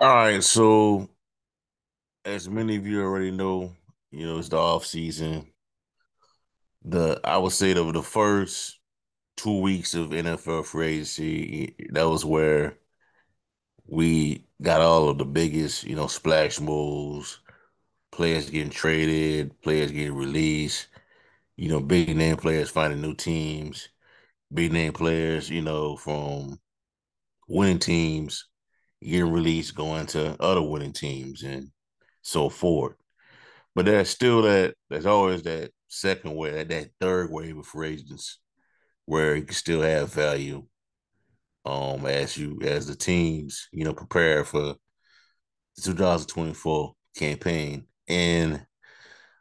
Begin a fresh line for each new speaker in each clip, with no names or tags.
All right, so as many of you already know, you know, it's the off season. The I would say that the first two weeks of NFL free agency, that was where we got all of the biggest, you know, splash moves, players getting traded, players getting released, you know, big name players finding new teams, big name players, you know, from winning teams getting released, going to other winning teams, and so forth. But there's still that. There's always that second wave, that, that third wave of free agents, where you can still have value. Um, as you as the teams, you know, prepare for the 2024 campaign. And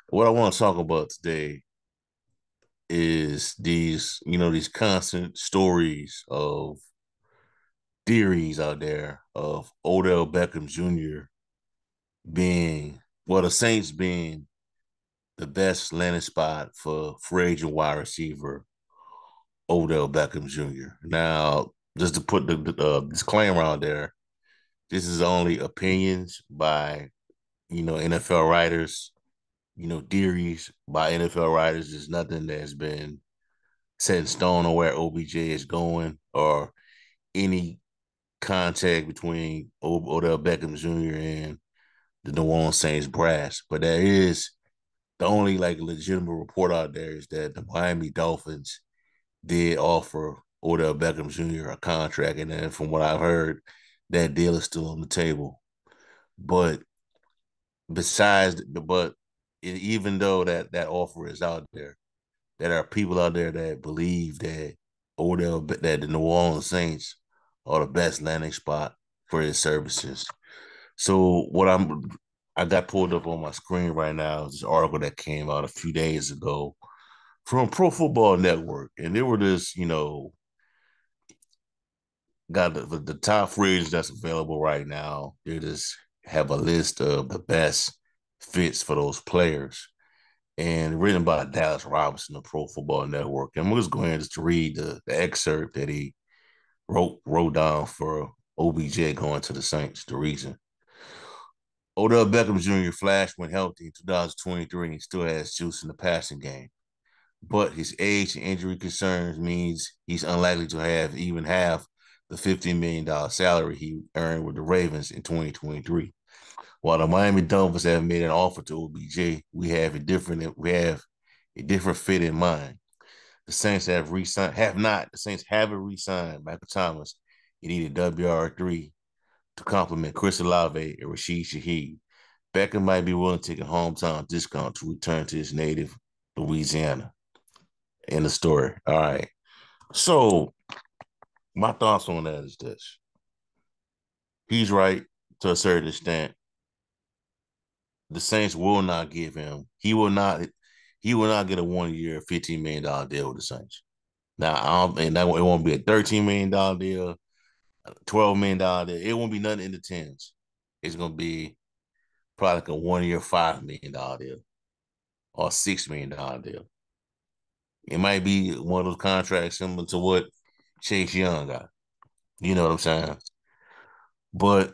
what I want to talk about today is these, you know, these constant stories of theories out there of Odell Beckham Jr. being, well, the Saints being the best landing spot for free agent wide receiver Odell Beckham Jr. Now, just to put the uh, disclaimer out there, this is only opinions by, you know, NFL writers, you know, theories by NFL writers. There's nothing that's been set in stone on where OBJ is going or any contact between Odell Beckham Jr. and the New Orleans Saints brass. But there is the only like legitimate report out there is that the Miami Dolphins did offer Odell Beckham Jr. a contract, and then from what I've heard, that deal is still on the table. But besides, but even though that that offer is out there, there are people out there that believe that Odell that the New Orleans Saints are the best landing spot for his services. So what I'm I got pulled up on my screen right now is this article that came out a few days ago from Pro Football Network, and they were just you know got the, the, top fridge that's available right now. They just have a list of the best fits for those players, and written by Dallas Robinson, the Pro Football Network. And I'm just going just to read the, the excerpt that he wrote down for OBJ going to the Saints. The reason. Odell Beckham Jr. flashed when healthy in 2023 and he still has juice in the passing game. But his age and injury concerns means he's unlikely to have even half the $15 million salary he earned with the Ravens in 2023. While the Miami Dolphins have made an offer to OBJ, we have a different we have a different fit in mind. The Saints have re-signed, have not. The Saints haven't re-signed Michael Thomas. He needed WR3 to complement Chris Olave and Rashid Shaheed. Beckham might be willing to take a hometown discount to return to his native Louisiana. In the story. All right. So my thoughts on that is this. He's right to a certain extent. The Saints will not give him, he will not, he will not get a one year, $15 million deal with the Saints. Now, I don't, and that it won't be a $13 million deal, $12 million deal. It won't be nothing in the tens. It's going to be probably like a one year, $5 million deal or $6 million deal. It might be one of those contracts similar to what Chase Young got. You know what I'm saying? But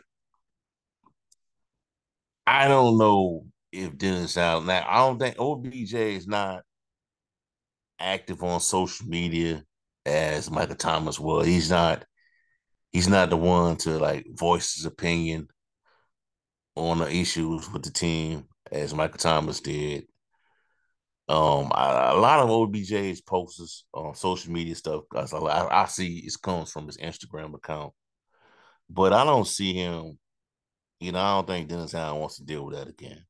I don't know if Dennis Allen. Now I don't think OBJ is not active on social media as Michael Thomas was. He's not. He's not the one to like voice his opinion on the issues with the team as Michael Thomas did. Um, I, a lot of OBJ's posts on social media stuff I, I see it comes from his Instagram account, but I don't see him. You know, I don't think Dennis Allen wants to deal with that again.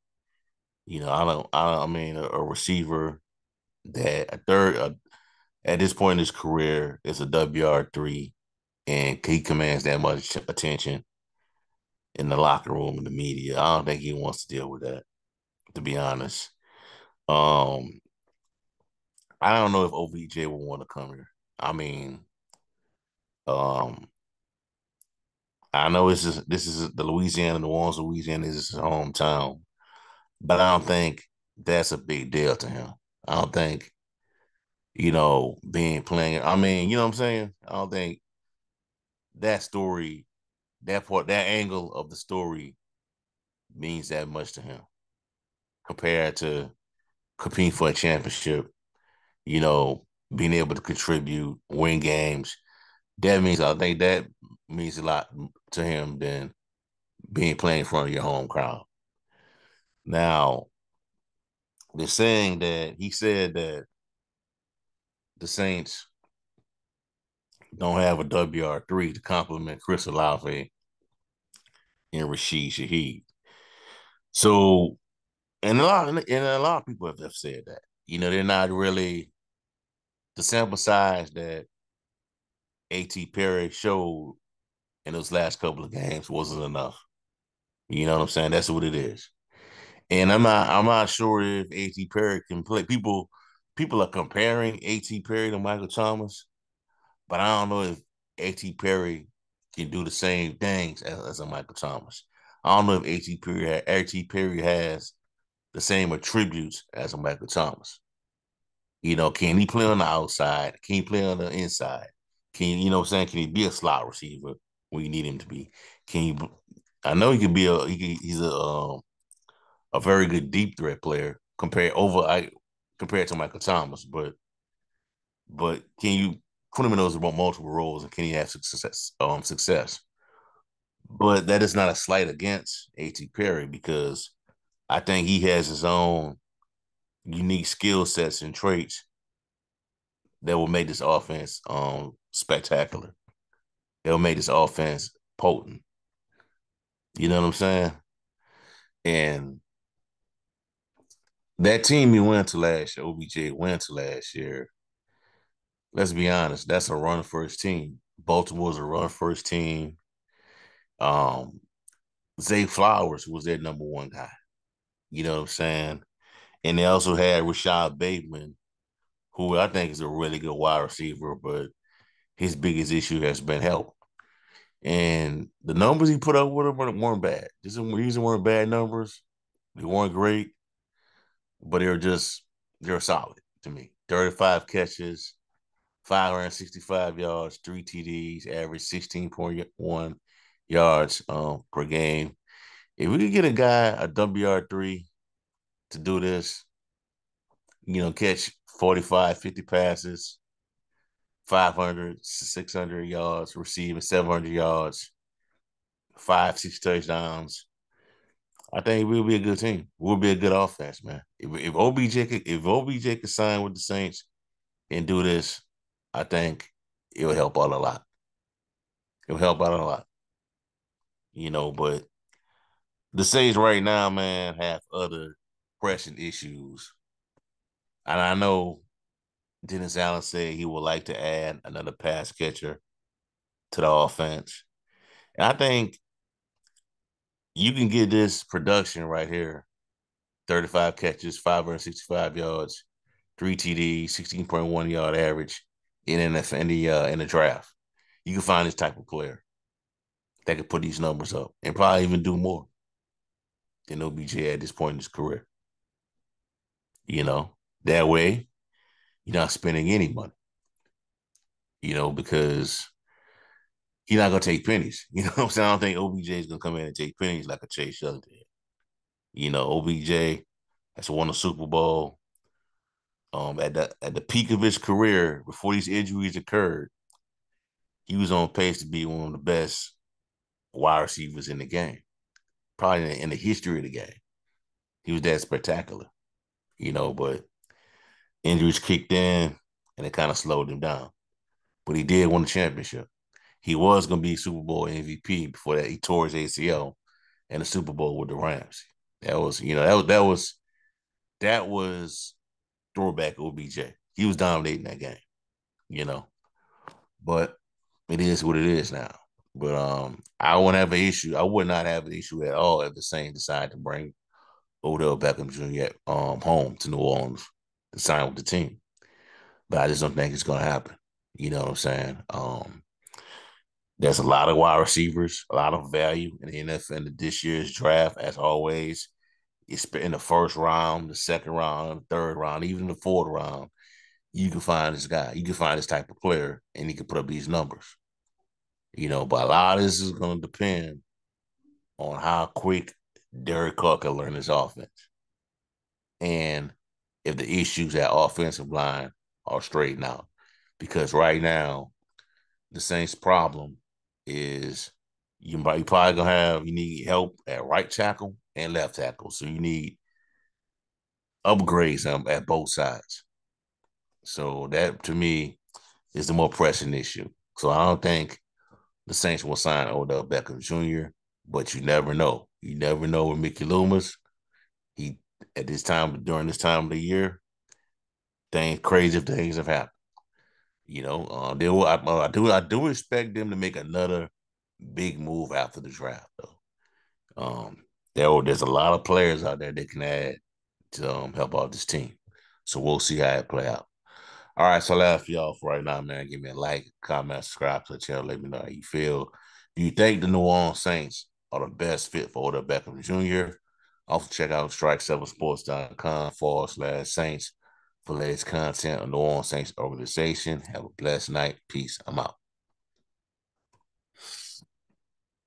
You know, I don't. I, I mean, a, a receiver that a third uh, at this point in his career is a WR three, and he commands that much attention in the locker room and the media. I don't think he wants to deal with that. To be honest, um, I don't know if OBJ will want to come here. I mean, um, I know this is this is the Louisiana, New Orleans, Louisiana is his hometown, but I don't think that's a big deal to him. I don't think, you know, being playing. I mean, you know what I'm saying. I don't think that story that part, that angle of the story means that much to him compared to competing for a championship, you know, being able to contribute, win games. That means I think that means a lot to him than being playing in front of your home crowd. Now, they're saying that he said that the Saints don't have a WR3 to complement Chris Olave and Rashid Shaheed. So, and a lot, and a lot of people have said that. You know, they're not really the sample size that A.T. Perry showed in those last couple of games wasn't enough. You know what I'm saying? That's what it is. And I'm not I'm not sure if A.T. Perry can play. People people are comparing A.T. Perry to Michael Thomas, but I don't know if A.T. Perry can do the same things as, as a Michael Thomas. I don't know if A.T. Perry A.T. Perry has the same attributes as a Michael Thomas. You know, can he play on the outside? Can he play on the inside? Can you know what I'm saying? Can he be a slot receiver when you need him to be? Can he? I know he can be a he he's a um, a very good deep threat player compared over I compared to Michael Thomas, but but can you him in those multiple roles and can he have success um success? But that is not a slight against A.T. Perry because I think he has his own unique skill sets and traits that will make this offense um spectacular. They'll make this offense potent. You know what I'm saying? And that team he went to last year, OBJ went to last year. Let's be honest, that's a run first team. Baltimore's a run first team. Um, Zay Flowers was their number one guy. You know what I'm saying? And they also had Rashod Bateman, who I think is a really good wide receiver, but his biggest issue has been help. And the numbers he put up with him weren't bad. These weren't bad numbers. They weren't great, but they're just they're solid to me. 35 catches, 565 yards, three TDs, average 16.1 yards um, per game. If we could get a guy a WR3 to do this, you know, catch 45, 50 passes, 500, 600 yards, receiving 700 yards, five, six touchdowns. I think we'll be a good team. We'll be a good offense, man. If, if OBJ could, if OBJ could sign with the Saints and do this, I think it'll help out a lot. It'll help out a lot. You know, but the Saints right now, man, have other pressing issues. And I know Dennis Allen said he would like to add another pass catcher to the offense. And I think you can get this production right here 35 catches, 565 yards, three TD, 16.1 yard average in in the, uh, in the draft. You can find this type of player that could put these numbers up and probably even do more than OBJ at this point in his career. You know, that way you're not spending any money. You know, because he's not gonna take pennies. You know what I'm saying? I don't think OBJ is gonna come in and take pennies like a Chase Young did. You know, OBJ has won a Super Bowl. Um, at the at the peak of his career, before these injuries occurred, he was on pace to be one of the best wide receivers in the game, probably in the, in the history of the game. He was that spectacular, you know. But injuries kicked in and it kind of slowed him down. But he did win the championship. He was going to be Super Bowl MVP before that. He tore his ACL in the Super Bowl with the Rams. That was, you know, that was that was that was throwback OBJ. He was dominating that game, you know. But it is what it is now. But um, I wouldn't have an issue. I would not have an issue at all if the Saints decide to bring Odell Beckham Jr. um home to New Orleans to sign with the team. But I just don't think it's gonna happen. You know what I'm saying? Um, there's a lot of wide receivers, a lot of value in the NFL in this year's draft, as always. It's in the first round, the second round, the third round, even the fourth round. You can find this guy. You can find this type of player, and he can put up these numbers. You know, but a lot of this is going to depend on how quick Derek Carr can learn his offense. And if the issues at offensive line are straightened out. Because right now, the Saints' problem is you might probably gonna have you need help at right tackle and left tackle. So you need upgrades um, at both sides. So that to me is the more pressing issue. So I don't think the Saints will sign Odell Beckham Jr., but you never know. You never know with Mickey Loomis. He at this time during this time of the year, things crazy things have happened. You know, uh, they will. I, I, do. I do expect them to make another big move after the draft, though. Um, there, there's a lot of players out there that can add to um, help out this team. So we'll see how it play out. All right, so that's y'all for right now, man. Give me a like, comment, subscribe to the channel. Let me know how you feel. Do you think the New Orleans Saints are the best fit for Odell Beckham Jr.? Also, check out strike7sports.com forward slash Saints for latest content on New Orleans Saints organization. Have a blessed night. Peace. I'm out.